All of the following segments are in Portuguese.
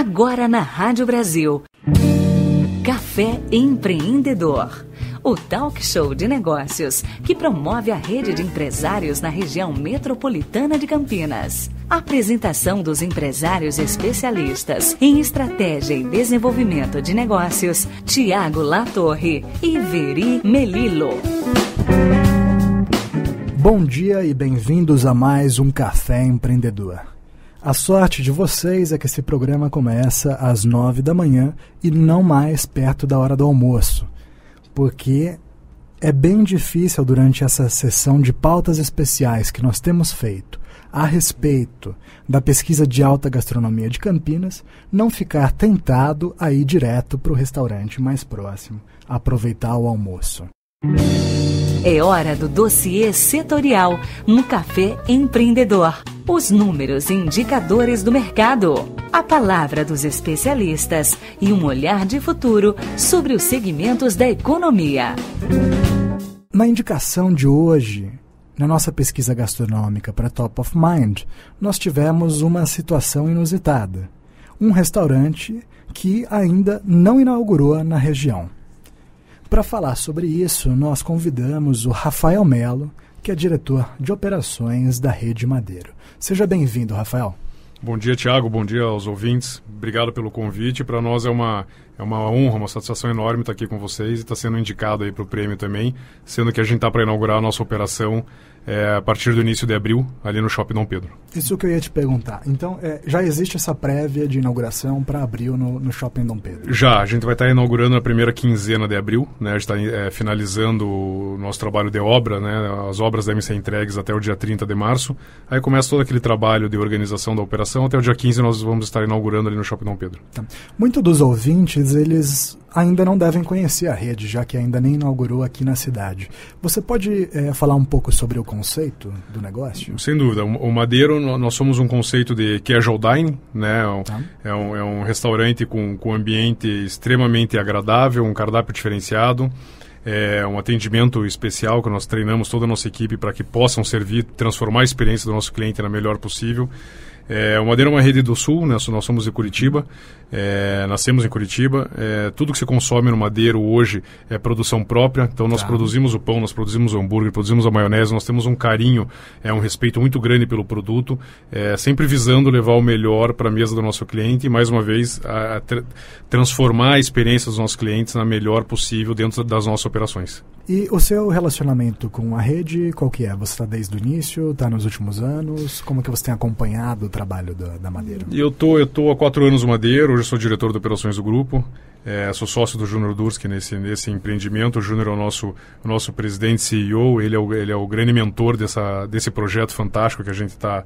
Agora na Rádio Brasil. Café Empreendedor. O talk show de negócios que promove a rede de empresários na região metropolitana de Campinas. Apresentação dos empresários especialistas em estratégia e desenvolvimento de negócios, Tiago Latorre e Veri Melilo. Bom dia e bem-vindos a mais um Café Empreendedor. A sorte de vocês é que esse programa começa às nove da manhã e não mais perto da hora do almoço, porque é bem difícil durante essa sessão de pautas especiais que nós temos feito a respeito da pesquisa de alta gastronomia de Campinas não ficar tentado a ir direto para o restaurante mais próximo, aproveitar o almoço. É hora do dossiê setorial no Café Empreendedor. Os números e indicadores do mercado. A palavra dos especialistas e um olhar de futuro sobre os segmentos da economia. Na indicação de hoje, na nossa pesquisa gastronômica para Top of Mind, nós tivemos uma situação inusitada. Um restaurante que ainda não inaugurou na região. Para falar sobre isso, nós convidamos o Rafael Melo, que é diretor de operações da Rede Madeiro. Seja bem-vindo, Rafael. Bom dia, Tiago. Bom dia aos ouvintes. Obrigado pelo convite. Para nós é uma, é uma honra, uma satisfação enorme estar aqui com vocês e estar sendo indicado aí para o prêmio também, sendo que a gente está para inaugurar a nossa operação é, a partir do início de abril, ali no Shopping Dom Pedro. Isso que eu ia te perguntar. Então, é, já existe essa prévia de inauguração para abril no, no, Shopping Dom Pedro? Já, a gente vai estar inaugurando na primeira quinzena de abril, né? A gente está é, finalizando o nosso trabalho de obra, né? As obras devem ser entregues até o dia 30 de março. Aí começa todo aquele trabalho de organização da operação. Até o dia 15 nós vamos estar inaugurando ali no Shopping Dom Pedro. Tá. Muito dos ouvintes, eles ainda não devem conhecer a rede, já que ainda nem inaugurou aqui na cidade. Você pode é, falar um pouco sobre o conceito do negócio? Sem dúvida. O Madeiro, nós somos um conceito de casual dining, né? Tá. É, um, é um restaurante com, com ambiente extremamente agradável, um cardápio diferenciado. É um atendimento especial que nós treinamos toda a nossa equipe para que possam servir, transformar a experiência do nosso cliente na melhor possível. É, o Madeira é uma rede do Sul, né? nós somos de Curitiba, é, nascemos em Curitiba. É, tudo que se consome no Madeiro hoje é produção própria, então nós tá. produzimos o pão, nós produzimos o hambúrguer, produzimos a maionese, nós temos um carinho, é um respeito muito grande pelo produto, é, sempre visando levar o melhor para a mesa do nosso cliente e, mais uma vez, a, a tra transformar a experiência dos nossos clientes na melhor possível dentro das nossas operações. E o seu relacionamento com a rede, qual que é? Você está desde o início, está nos últimos anos? Como que você tem acompanhado o trabalho da, da Madeira? Eu tô, eu tô há quatro anos no Madeira, hoje sou diretor de operações do grupo, é, sou sócio do Júnior Durski nesse, nesse empreendimento. O Júnior é o nosso, o nosso presidente CEO, ele é o, ele é o grande mentor dessa, desse projeto fantástico que a gente está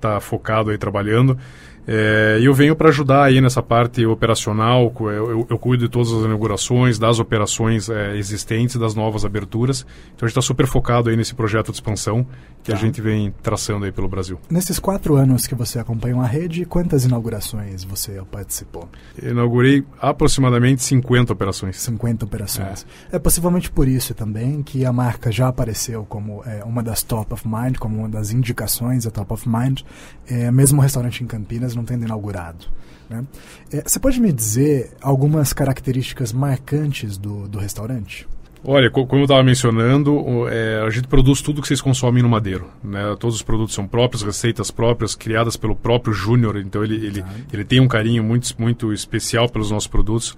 tá focado aí trabalhando. É, eu venho para ajudar aí nessa parte operacional, eu, eu, eu, cuido de todas as inaugurações, das operações é, existentes, das novas aberturas. Então a gente está super focado aí nesse projeto de expansão que tá. a gente vem traçando aí pelo Brasil. Nesses quatro anos que você acompanhou a rede, quantas inaugurações você participou? Eu inaugurei aproximadamente 50 operações. 50 operações. É. é possivelmente por isso também que a marca já apareceu como é, uma das top of mind, como uma das indicações a top of mind. É, mesmo o restaurante em Campinas não tendo inaugurado. Né? É, você pode me dizer algumas características marcantes do, do restaurante? Olha, como eu estava mencionando, é, a gente produz tudo que vocês consomem no Madeiro. Né? Todos os produtos são próprios, receitas próprias, criadas pelo próprio Júnior. Então ele, ele, tá. ele tem um carinho muito, muito especial pelos nossos produtos.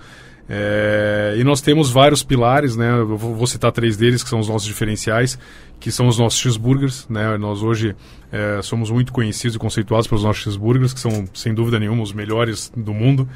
É, e nós temos vários pilares, né? Eu vou citar três deles que são os nossos diferenciais, que são os nossos cheeseburgers, né? Nós hoje é, somos muito conhecidos e conceituados pelos nossos cheeseburgers, que são sem dúvida nenhuma os melhores do mundo.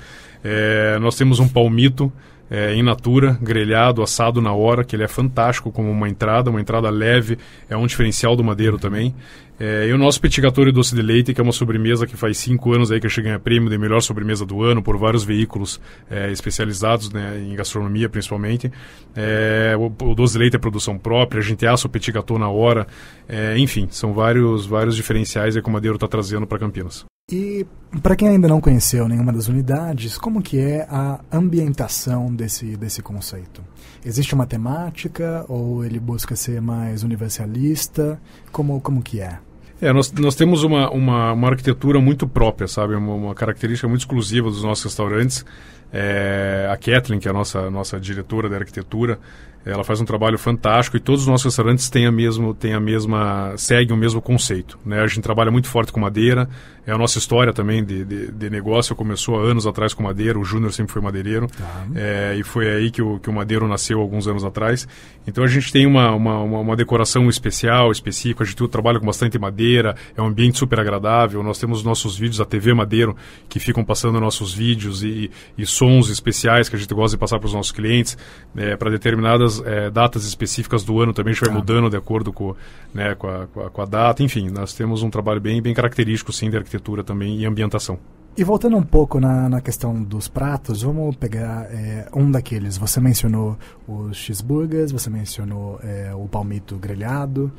É, nós temos um palmito é, natura, grelhado, assado na hora, que ele é fantástico como uma entrada, uma entrada leve, é um diferencial do Madeiro também. É, e o nosso petit gâteau doce de leite, que é uma sobremesa que faz cinco anos aí que a gente ganha prêmio de melhor sobremesa do ano por vários veículos é, especializados né, em gastronomia principalmente. É, o, o, doce de leite é produção própria, a gente assa o petit na hora. É, enfim, são vários, vários diferenciais que o Madeiro está trazendo para Campinas. E para quem ainda não conheceu nenhuma das unidades, como que é a ambientação desse, desse conceito? Existe uma temática ou ele busca ser mais universalista? Como, como que é? É, nós, nós temos uma, uma, uma arquitetura muito própria, sabe? Uma, uma característica muito exclusiva dos nossos restaurantes. É, a Kathleen, que é a nossa, nossa diretora de arquitetura, ela faz um trabalho fantástico e todos os nossos restaurantes têm a, mesmo, têm a mesma. seguem o mesmo conceito. Né? A gente trabalha muito forte com madeira, é a nossa história também de, de, de negócio. Começou há anos atrás com madeira, o Júnior sempre foi madeireiro. Tá. É, e foi aí que o, que o madeiro nasceu alguns anos atrás. Então a gente tem uma, uma, uma, decoração especial, específica. A gente trabalha com bastante madeira, é um ambiente super agradável. Nós temos os nossos vídeos, a TV Madeiro, que ficam passando nossos vídeos e, e sons especiais que a gente gosta de passar para os nossos clientes, é, para determinadas é, datas específicas do ano também. A gente vai tá. mudando de acordo com, né, com, a, com, a, com a data. Enfim, nós temos um trabalho bem, bem característico, sim, de arquitetura também e ambientação. E voltando um pouco na, na questão dos pratos, vamos pegar é, um daqueles. Você mencionou os cheeseburgers, você mencionou é, o palmito grelhado.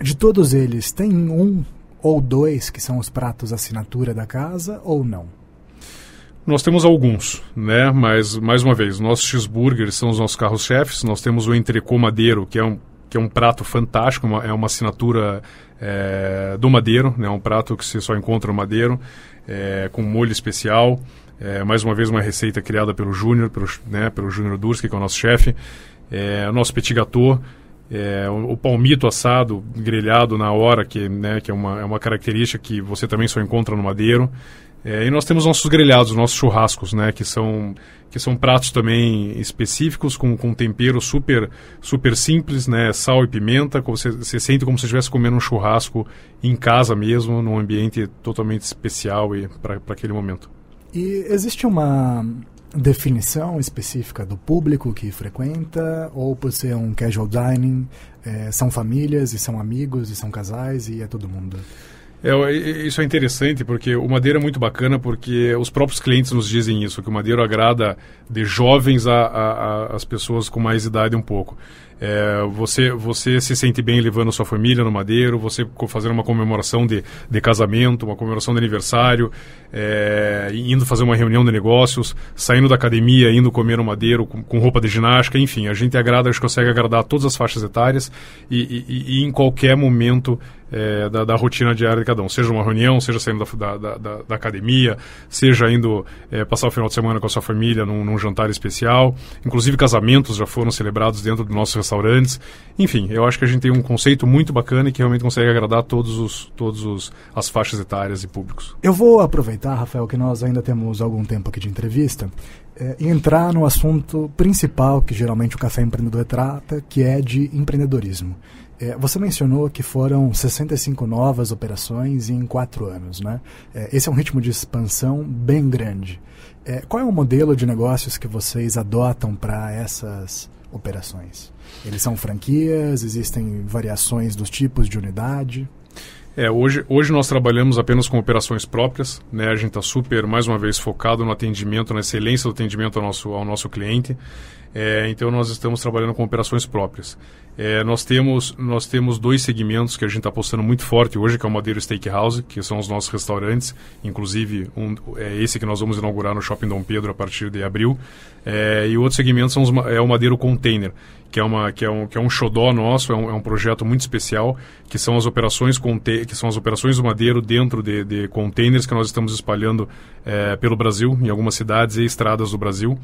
De todos eles, tem um ou dois que são os pratos assinatura da casa ou não? Nós temos alguns, né? Mas, mais uma vez, nossos cheeseburgers são os nossos carros-chefes. Nós temos o entrecô madeiro, que é um, que é um prato fantástico, uma, é uma assinatura é, do Madeiro, né, um prato que você só encontra no Madeiro, é, com molho especial. É, mais uma vez uma receita criada pelo Júnior, pelo, né, pelo Júnior Durski, que é o nosso chefe. É, o nosso petit gâteau, é, o, o, palmito assado, grelhado na hora, que, né, que é, uma, é uma característica que você também só encontra no Madeiro. É, e nós temos nossos grelhados, nossos churrascos, né, que são que são pratos também específicos com, com tempero super super simples, né, sal e pimenta. Você, você sente como se estivesse comendo um churrasco em casa mesmo, num ambiente totalmente especial e para aquele momento. E existe uma definição específica do público que frequenta ou por ser um casual dining é, são famílias e são amigos e são casais e é todo mundo? É, isso é interessante porque o Madeira é muito bacana porque os próprios clientes nos dizem isso, que o Madeira agrada de jovens a, a, a as pessoas com mais idade um pouco. É, você, você se sente bem levando sua família no Madeiro, você fazendo uma comemoração de, de casamento, uma comemoração de aniversário, é, indo fazer uma reunião de negócios, saindo da academia, indo comer no Madeiro com, com roupa de ginástica, enfim, a gente agrada, a gente consegue agradar todas as faixas etárias e, e, e em qualquer momento é, da, da, rotina diária de cada um. Seja uma reunião, seja saindo da, da, da, academia, seja indo é, passar o final de semana com a sua família num, num, jantar especial. Inclusive casamentos já foram celebrados dentro dos nossos restaurantes. Enfim, eu acho que a gente tem um conceito muito bacana e que realmente consegue agradar todos os, todos os, as faixas etárias e públicos. Eu vou aproveitar, Rafael, que nós ainda temos algum tempo aqui de entrevista é, e entrar no assunto principal que geralmente o Café Empreendedor trata, que é de empreendedorismo. É, você mencionou que foram 65 novas operações em quatro anos, né? É, esse é um ritmo de expansão bem grande. Qual é o modelo de negócios que vocês adotam para essas operações? Eles são franquias? Existem variações dos tipos de unidade? É, hoje, hoje nós trabalhamos apenas com operações próprias, né? A gente está super, mais uma vez, focado no atendimento, na excelência do atendimento ao nosso, ao nosso cliente. É, então nós estamos trabalhando com operações próprias. É, nós, temos, nós temos dois segmentos que a gente está apostando muito forte hoje, que é o Madeiro Steakhouse, que são os nossos restaurantes, inclusive um, é esse que nós vamos inaugurar no Shopping Dom Pedro a partir de abril. É, e o outro segmento são os, é o Madeiro Container, que é, uma, que é, um, que é um xodó nosso, é um, é um projeto muito especial, que são as operações que são as operações do Madeiro dentro de, de containers que nós estamos espalhando é, pelo Brasil, em algumas cidades e estradas do Brasil.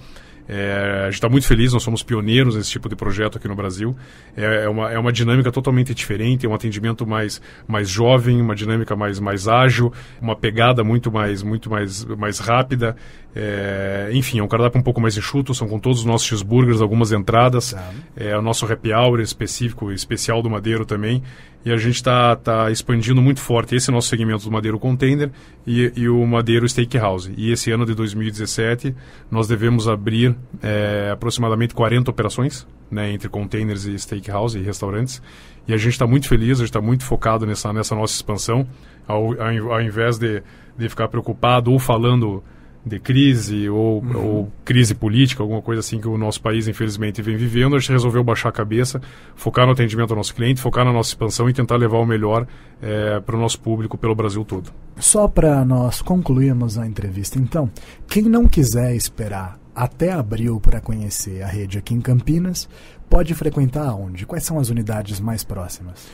É, a gente está muito feliz, nós somos pioneiros nesse tipo de projeto aqui no Brasil. É, é, uma, é uma dinâmica totalmente diferente, é um atendimento mais, mais jovem, uma dinâmica mais, mais ágil, uma pegada muito mais, muito mais, mais rápida. É, enfim, é um cardápio um pouco mais enxuto, são com todos os nossos cheeseburgers, algumas entradas. Tá. É o nosso happy hour específico, especial do Madeiro também. E a gente está tá expandindo muito forte esse nosso segmento do Madeiro Container e, e o Madeiro Steakhouse. E esse ano de 2017 nós devemos abrir é, aproximadamente 40 operações né, entre containers e steakhouse e restaurantes. E a gente está muito feliz, a gente está muito focado nessa, nessa nossa expansão, ao, ao, ao invés de, de ficar preocupado ou falando de crise ou, uhum. ou, crise política, alguma coisa assim que o nosso país infelizmente vem vivendo, a gente resolveu baixar a cabeça, focar no atendimento ao nosso cliente, focar na nossa expansão e tentar levar o melhor é, para o nosso público pelo Brasil todo. Só para nós concluirmos a entrevista, então, quem não quiser esperar até abril para conhecer a rede aqui em Campinas, pode frequentar onde? Quais são as unidades mais próximas?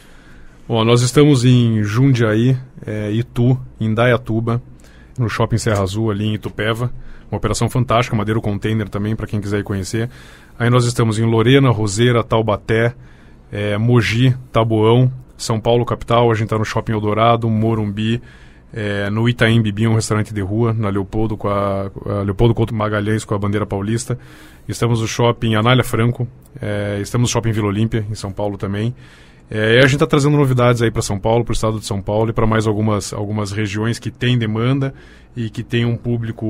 Bom, nós estamos em Jundiaí, é, Itu, em Dayatuba, no Shopping Serra Azul, ali em Itupeva. Uma operação fantástica, Madeiro Container também, para quem quiser ir conhecer. Aí nós estamos em Lorena, Roseira, Taubaté, é, Mogi, Taboão, São Paulo, capital. A gente está no Shopping Eldorado, Morumbi, é, no Itaim Bibi, um restaurante de rua, na Leopoldo, com a, a, Leopoldo Couto Magalhães, com a bandeira paulista. Estamos no Shopping Anália Franco, é, estamos no Shopping Vila Olímpia, em São Paulo também. É, a gente está trazendo novidades aí para São Paulo, para o estado de São Paulo e para mais algumas, algumas regiões que têm demanda e que tem um público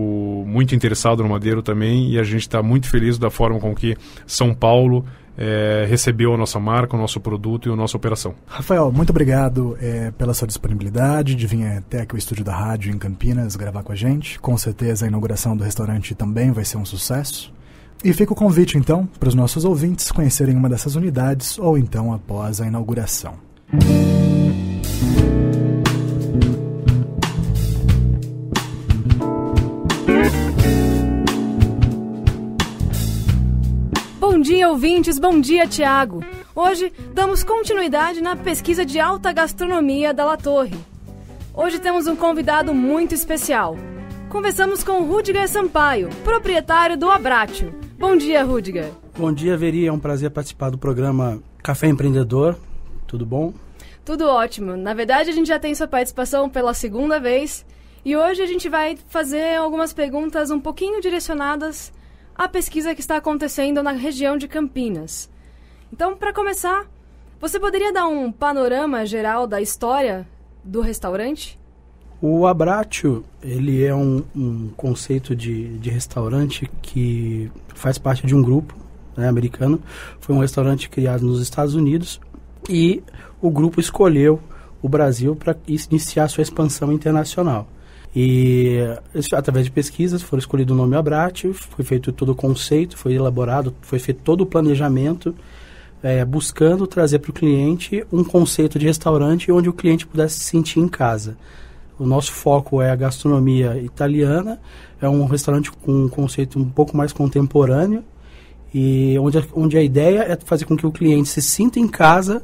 muito interessado no Madeiro também. E a gente está muito feliz da forma com que São Paulo é, recebeu a nossa marca, o nosso produto e a nossa operação. Rafael, muito obrigado é, pela sua disponibilidade de vir até aqui o estúdio da rádio em Campinas gravar com a gente. Com certeza a inauguração do restaurante também vai ser um sucesso. E fica o convite, então, para os nossos ouvintes conhecerem uma dessas unidades ou então após a inauguração. Bom dia, ouvintes. Bom dia, Tiago. Hoje damos continuidade na pesquisa de alta gastronomia da La Torre. Hoje temos um convidado muito especial. Conversamos com Rudiger Sampaio, proprietário do Abratio, Bom dia, Rudiger. Bom dia, Veri. É um prazer participar do programa Café Empreendedor. Tudo bom? Tudo ótimo. Na verdade, a gente já tem sua participação pela segunda vez. E hoje a gente vai fazer algumas perguntas um pouquinho direcionadas à pesquisa que está acontecendo na região de Campinas. Então, para começar, você poderia dar um panorama geral da história do restaurante? O Abratio, ele é um, um conceito de, de restaurante que faz parte de um grupo né, americano. Foi um restaurante criado nos Estados Unidos e o grupo escolheu o Brasil para iniciar sua expansão internacional. E através de pesquisas foi escolhido o nome Abratio, foi feito todo o conceito, foi elaborado, foi feito todo o planejamento, é, buscando trazer para o cliente um conceito de restaurante onde o cliente pudesse se sentir em casa. O nosso foco é a gastronomia italiana, é um restaurante com um conceito um pouco mais contemporâneo e onde, onde a ideia é fazer com que o cliente se sinta em casa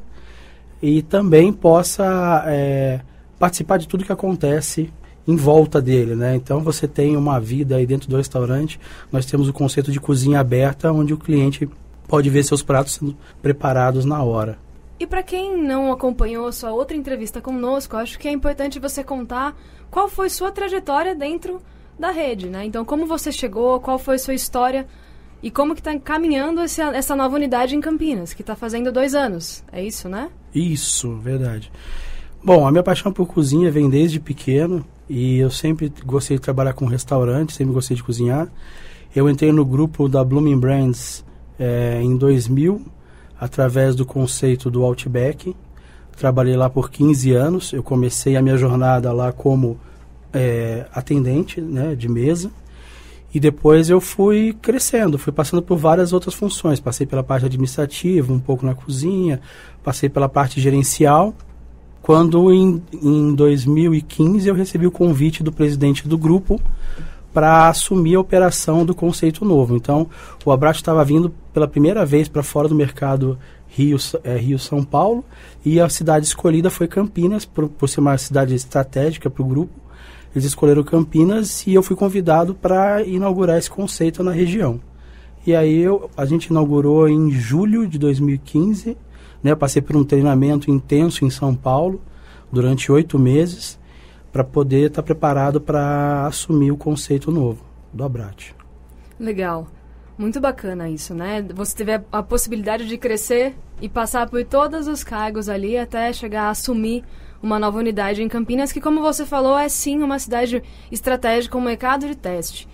e também possa é, participar de tudo que acontece em volta dele, né? Então você tem uma vida aí dentro do restaurante. Nós temos o conceito de cozinha aberta, onde o cliente pode ver seus pratos sendo preparados na hora. E para quem não acompanhou sua outra entrevista conosco, acho que é importante você contar qual foi sua trajetória dentro da rede, né? Então, como você chegou, qual foi sua história e como que está caminhando essa, essa nova unidade em Campinas, que está fazendo dois anos. É isso, né? Isso, verdade. Bom, a minha paixão por cozinha vem desde pequeno e eu sempre gostei de trabalhar com restaurante, sempre gostei de cozinhar. Eu entrei no grupo da Blooming Brands é, em 2000 através do conceito do Outback. Trabalhei lá por 15 anos. Eu comecei a minha jornada lá como é, atendente né, de mesa. E depois eu fui crescendo, fui passando por várias outras funções. Passei pela parte administrativa, um pouco na cozinha, passei pela parte gerencial. Quando em, em 2015 eu recebi o convite do presidente do grupo para assumir a operação do conceito novo. Então, o Abraço estava vindo pela primeira vez para fora do mercado Rio, é, Rio São Paulo e a cidade escolhida foi Campinas, por, por ser uma cidade estratégica para o grupo. Eles escolheram Campinas e eu fui convidado para inaugurar esse conceito na região. E aí eu, a gente inaugurou em julho de 2015. Né, eu passei por um treinamento intenso em São Paulo durante oito meses para poder estar tá preparado para assumir o conceito novo do Abrat. Legal. Muito bacana isso, né? Você teve a possibilidade de crescer e passar por todos os cargos ali até chegar a assumir uma nova unidade em Campinas, que, como você falou, é sim uma cidade estratégica, um mercado de teste.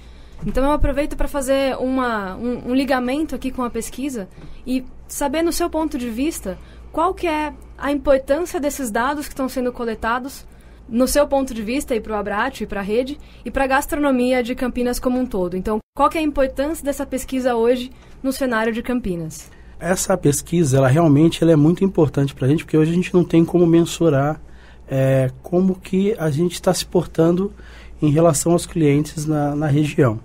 Então eu aproveito para fazer uma, um, um, ligamento aqui com a pesquisa e saber, no seu ponto de vista, qual que é a importância desses dados que estão sendo coletados no seu ponto de vista, e para o Abrat, e para a rede, e para a gastronomia de Campinas como um todo. Então, qual é a importância dessa pesquisa hoje no cenário de Campinas? Essa pesquisa, ela realmente ela é muito importante para a gente, porque hoje a gente não tem como mensurar é, como que a gente está se portando em relação aos clientes na, na região.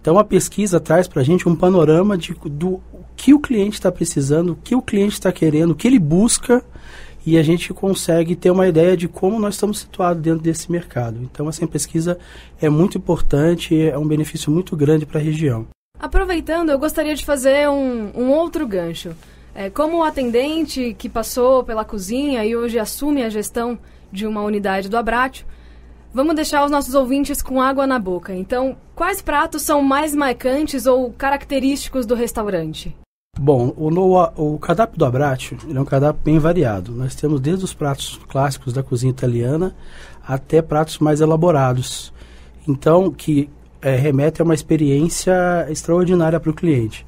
Então, a pesquisa traz para a gente um panorama de, do que o cliente está precisando, o que o cliente está querendo, o que ele busca e a gente consegue ter uma ideia de como nós estamos situados dentro desse mercado. Então, essa pesquisa é muito importante, é um benefício muito grande para a região. Aproveitando, eu gostaria de fazer um, um outro gancho. É, como atendente que passou pela cozinha e hoje assume a gestão de uma unidade do Abratio, vamos deixar os nossos ouvintes com água na boca. Então, quais pratos são mais marcantes ou característicos do restaurante? Bom, o, o, o cardápio do Abratio é um cardápio bem variado. Nós temos desde os pratos clássicos da cozinha italiana até pratos mais elaborados. Então, que é, remete a uma experiência extraordinária para o cliente.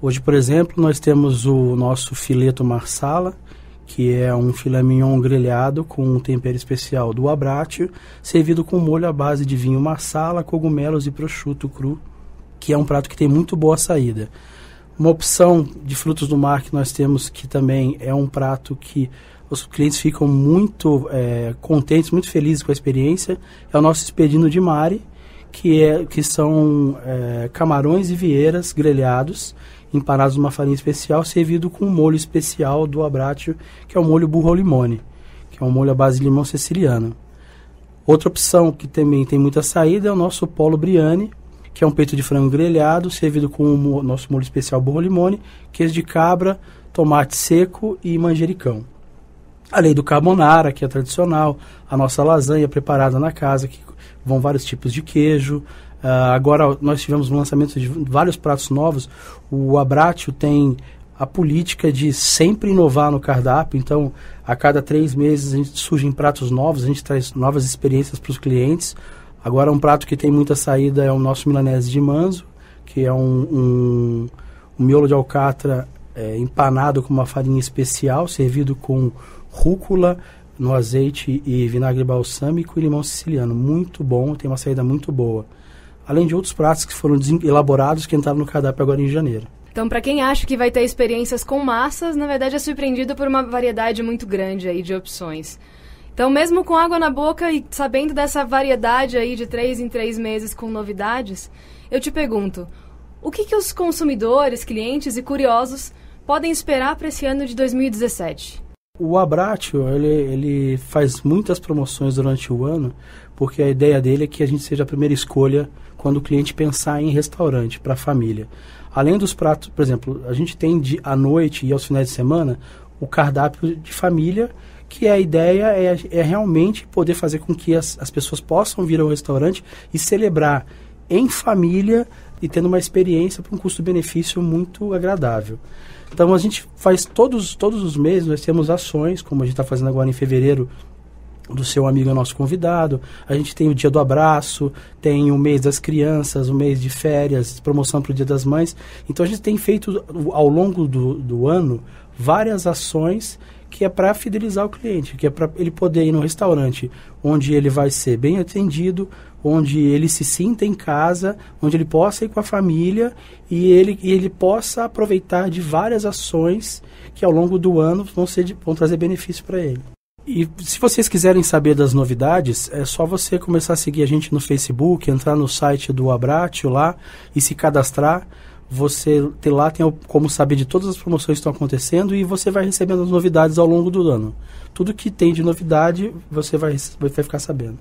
Hoje, por exemplo, nós temos o nosso fileto marsala, que é um filé mignon grelhado com um tempero especial do Abratio, servido com molho à base de vinho marsala, cogumelos e prosciutto cru, que é um prato que tem muito boa saída. Uma opção de frutos do mar que nós temos que também é um prato que os clientes ficam muito é, contentes, muito felizes com a experiência. É o nosso expedino de mare, que, é, que são é, camarões e vieiras grelhados, empanados numa farinha especial, servido com um molho especial do Abratio, que é o molho burro limone, que é um molho à base de limão siciliano. Outra opção que também tem muita saída é o nosso polo briani, que é um peito de frango grelhado, servido com o nosso molho especial burro limone, queijo de cabra, tomate seco e manjericão. Além do carbonara, que é tradicional, a nossa lasanha preparada na casa, que vão vários tipos de queijo. Uh, agora nós tivemos um lançamento de vários pratos novos. O Abratio tem a política de sempre inovar no cardápio. Então, a cada três meses a gente surgem pratos novos, a gente traz novas experiências para os clientes. Agora, um prato que tem muita saída é o nosso milanese de manzo, que é um, um, um miolo de alcatra é, empanado com uma farinha especial, servido com rúcula no azeite e vinagre balsâmico e limão siciliano. Muito bom, tem uma saída muito boa. Além de outros pratos que foram elaborados que entraram no cardápio agora em janeiro. Então, para quem acha que vai ter experiências com massas, na verdade é surpreendido por uma variedade muito grande aí de opções. Então, mesmo com água na boca e sabendo dessa variedade aí de três em três meses com novidades, eu te pergunto, o que, que os consumidores, clientes e curiosos podem esperar para esse ano de 2017? O Abratio, ele, ele faz muitas promoções durante o ano, porque a ideia dele é que a gente seja a primeira escolha quando o cliente pensar em restaurante para a família. Além dos pratos, por exemplo, a gente tem de, à noite e aos finais de semana o cardápio de família que a ideia é, é realmente poder fazer com que as, as pessoas possam vir ao restaurante e celebrar em família e tendo uma experiência para um custo-benefício muito agradável. Então a gente faz todos, todos os meses, nós temos ações, como a gente está fazendo agora em fevereiro, do seu amigo é nosso convidado. A gente tem o dia do abraço, tem o mês das crianças, o mês de férias, promoção para o dia das mães. Então a gente tem feito ao longo do, do ano várias ações que é para fidelizar o cliente, que é para ele poder ir no restaurante onde ele vai ser bem atendido, onde ele se sinta em casa, onde ele possa ir com a família e ele, e ele possa aproveitar de várias ações que ao longo do ano vão, ser vão trazer benefício para ele. E se vocês quiserem saber das novidades, é só você começar a seguir a gente no Facebook, entrar no site do Abratio lá e se cadastrar você lá tem como saber de todas as promoções que estão acontecendo e você vai recebendo as novidades ao longo do ano. Tudo que tem de novidade, você vai, vai ficar sabendo.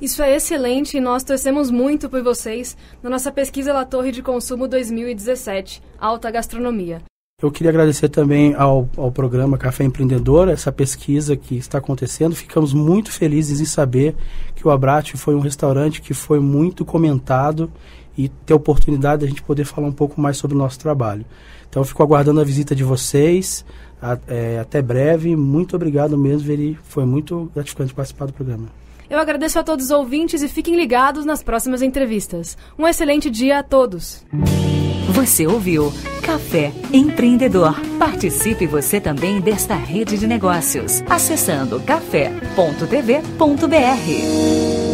Isso é excelente e nós torcemos muito por vocês na nossa pesquisa La Torre de Consumo 2017, Alta Gastronomia. Eu queria agradecer também ao, ao programa Café Empreendedor, essa pesquisa que está acontecendo. Ficamos muito felizes em saber que o Abrate foi um restaurante que foi muito comentado e ter a oportunidade de a gente poder falar um pouco mais sobre o nosso trabalho. Então, fico aguardando a visita de vocês. A, é, até breve. Muito obrigado mesmo, Veri. Foi muito gratificante participar do programa. Eu agradeço a todos os ouvintes e fiquem ligados nas próximas entrevistas. Um excelente dia a todos. Você ouviu Café Empreendedor. Participe você também desta rede de negócios acessando café.tv.br.